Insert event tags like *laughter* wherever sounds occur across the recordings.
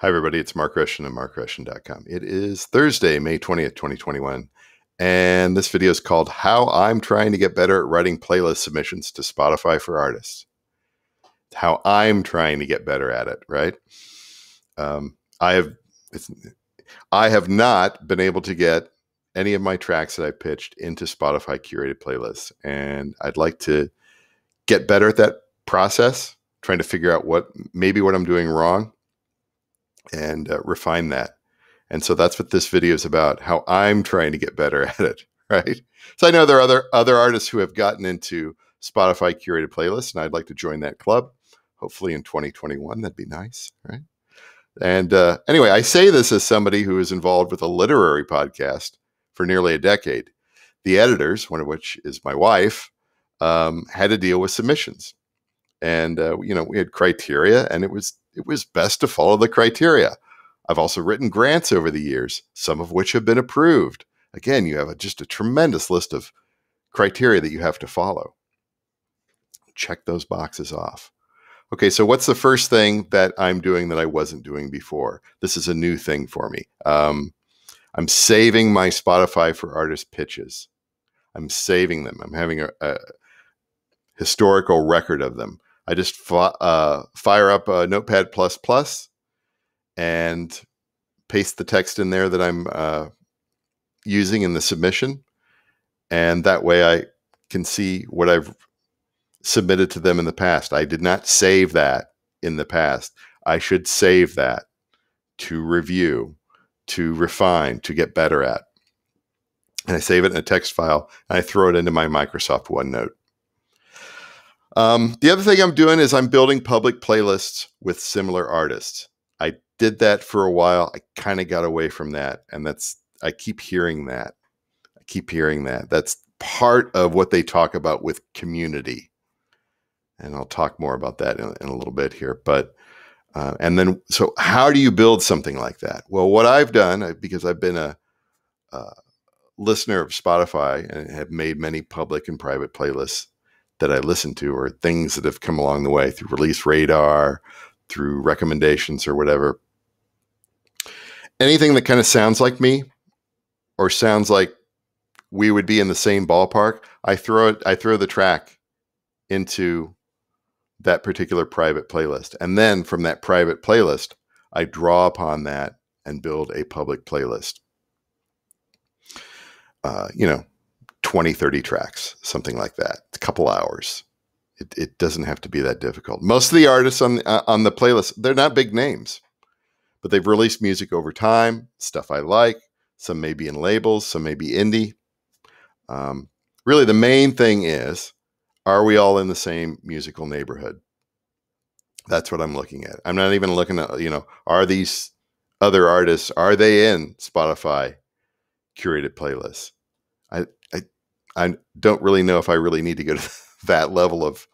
Hi, everybody. It's Mark Rushton of markrushton.com. It is Thursday, May 20th, 2021. And this video is called How I'm Trying to Get Better at Writing Playlist Submissions to Spotify for Artists. How I'm trying to get better at it, right? Um, I have I have not been able to get any of my tracks that I pitched into Spotify curated playlists. And I'd like to get better at that process, trying to figure out what maybe what I'm doing wrong and uh, refine that. And so that's what this video is about, how I'm trying to get better *laughs* at it, right? So I know there are other other artists who have gotten into Spotify curated playlists and I'd like to join that club. Hopefully in 2021 that'd be nice, right? And uh, anyway, I say this as somebody who is involved with a literary podcast for nearly a decade. The editors, one of which is my wife, um, had to deal with submissions, and uh, you know we had criteria, and it was it was best to follow the criteria. I've also written grants over the years, some of which have been approved. Again, you have a, just a tremendous list of criteria that you have to follow. Check those boxes off. Okay, so what's the first thing that I'm doing that I wasn't doing before? This is a new thing for me. Um, I'm saving my Spotify for artist pitches. I'm saving them. I'm having a, a historical record of them. I just uh, fire up a Notepad plus plus and paste the text in there that I'm uh, using in the submission, and that way I can see what I've submitted to them in the past. I did not save that in the past. I should save that to review, to refine, to get better at. And I save it in a text file and I throw it into my Microsoft OneNote. Um, the other thing I'm doing is I'm building public playlists with similar artists. I did that for a while. I kind of got away from that. And that's, I keep hearing that. I keep hearing that. That's part of what they talk about with community. And I'll talk more about that in, in a little bit here. But, uh, and then, so how do you build something like that? Well, what I've done, because I've been a, a listener of Spotify and have made many public and private playlists that I listen to or things that have come along the way through release radar, through recommendations or whatever. Anything that kind of sounds like me or sounds like we would be in the same ballpark, I throw it I throw the track into that particular private playlist. And then from that private playlist, I draw upon that and build a public playlist. Uh, you know, 20, 30 tracks, something like that. Couple hours. It, it doesn't have to be that difficult. Most of the artists on uh, on the playlist, they're not big names, but they've released music over time, stuff I like. Some may be in labels, some may be indie. Um, really, the main thing is, are we all in the same musical neighborhood? That's what I'm looking at. I'm not even looking at, you know, are these other artists, are they in Spotify curated playlists? I, I I don't really know if I really need to go to *laughs* that level of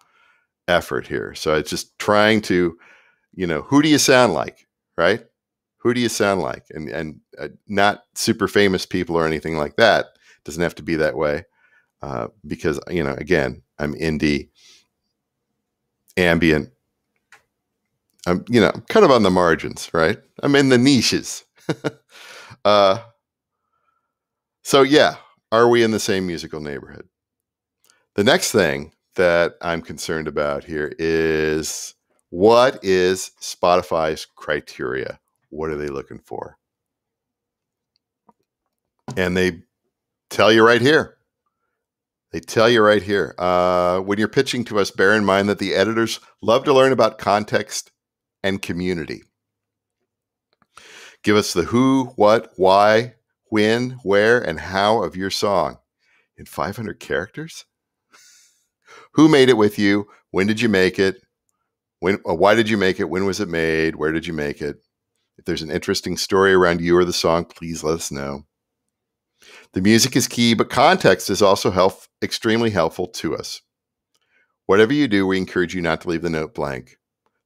effort here. So it's just trying to, you know, who do you sound like, right? Who do you sound like? And and uh, not super famous people or anything like that. Doesn't have to be that way, uh, because you know, again, I'm indie, ambient. I'm you know kind of on the margins, right? I'm in the niches. *laughs* uh, so yeah, are we in the same musical neighborhood? The next thing that I'm concerned about here is what is Spotify's criteria? What are they looking for? And they tell you right here. They tell you right here. Uh, when you're pitching to us, bear in mind that the editors love to learn about context and community. Give us the who, what, why, when, where, and how of your song in 500 characters? Who made it with you? When did you make it? When, uh, why did you make it? When was it made? Where did you make it? If there's an interesting story around you or the song, please let us know. The music is key, but context is also extremely helpful to us. Whatever you do, we encourage you not to leave the note blank.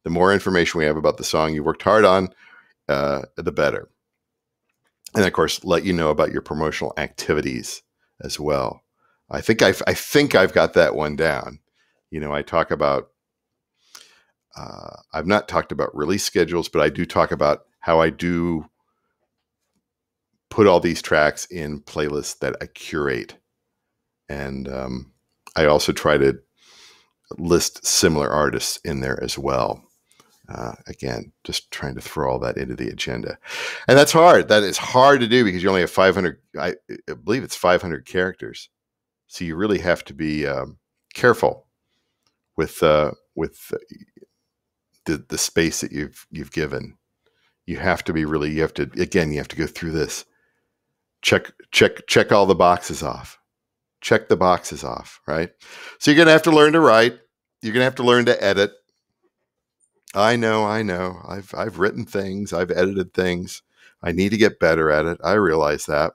The more information we have about the song you worked hard on, uh, the better and of course let you know about your promotional activities as well i think I've, i think i've got that one down you know i talk about uh, i've not talked about release schedules but i do talk about how I do put all these tracks in playlists that I curate. And um, I also try to list similar artists in there as well. Uh, again, just trying to throw all that into the agenda. And that's hard. That is hard to do because you only have 500, I, I believe it's 500 characters. So you really have to be um, careful with, uh, with the, the space that you've, you've given. You have to be really, you have to, again, you have to go through this. Check, check, check all the boxes off. Check the boxes off, right? So you're going to have to learn to write. You're going to have to learn to edit I know, I know. I've I've written things, I've edited things. I need to get better at it. I realize that.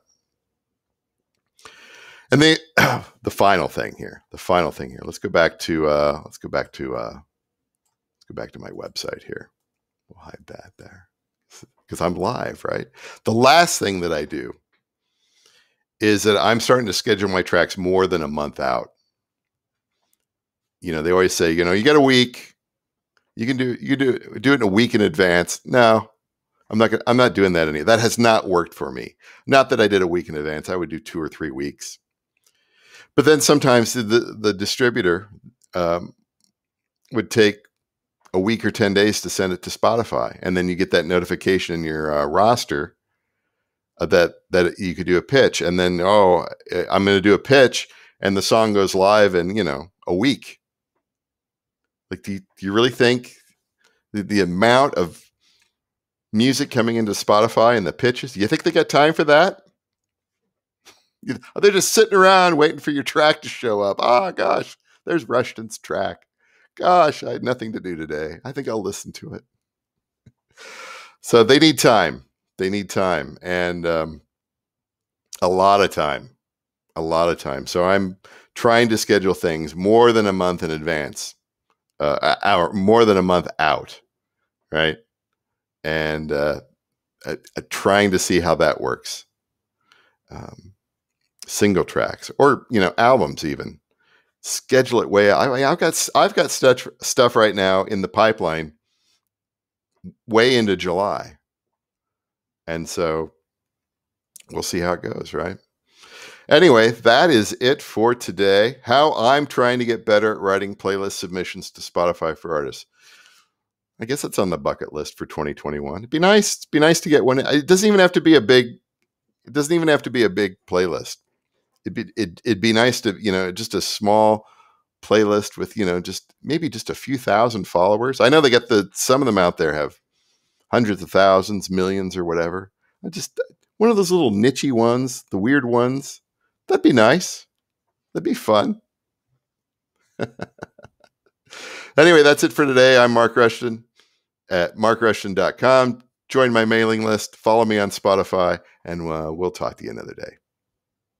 And the *clears throat* the final thing here, the final thing here. Let's go back to uh, let's go back to uh, let's go back to my website here. We'll hide that there *laughs* because I'm live, right? The last thing that I do is that I'm starting to schedule my tracks more than a month out. You know, they always say, you know, you got a week, you can do you do do it in a week in advance. No, I'm not gonna, I'm not doing that any. That has not worked for me. Not that I did a week in advance. I would do two or three weeks. But then sometimes the the distributor um, would take a week or 10 days to send it to Spotify. And then you get that notification in your uh, roster uh, that, that you could do a pitch. And then, oh, eh, I'm going to do a pitch and the song goes live in, you know, a week. Like, do you, do you really think the, the amount of music coming into Spotify and the pitches, do you think they got time for that? Are They're just sitting around waiting for your track to show up. Oh, gosh, there's Rushton's track. Gosh, I had nothing to do today. I think I'll listen to it. So they need time. They need time and um, a lot of time. A lot of time. So I'm trying to schedule things more than a month in advance uh, hour more than a month out, right? And uh, trying to see how that works. Um, single tracks or you know albums even schedule it way. I, have got I've got stuff stuff right now in the pipeline way into July, and so we'll see how it goes. Right. Anyway, that is it for today. How I'm trying to get better at writing playlist submissions to Spotify for artists. I guess it's on the bucket list for 2021. It'd be nice. It'd be nice to get one. It doesn't even have to be a big. It doesn't even have to be a big playlist. It'd be it, it'd be nice to you know just a small playlist with you know just maybe just a few thousand followers. I know they get the some of them out there have hundreds of thousands, millions, or whatever. I just one of those little nichey ones, the weird ones That'd be nice. That'd be fun. *laughs* anyway, that's it for today. I'm Mark Rushton at markrushton.com. Join my mailing list, follow me on Spotify, and uh, we'll talk to you another day.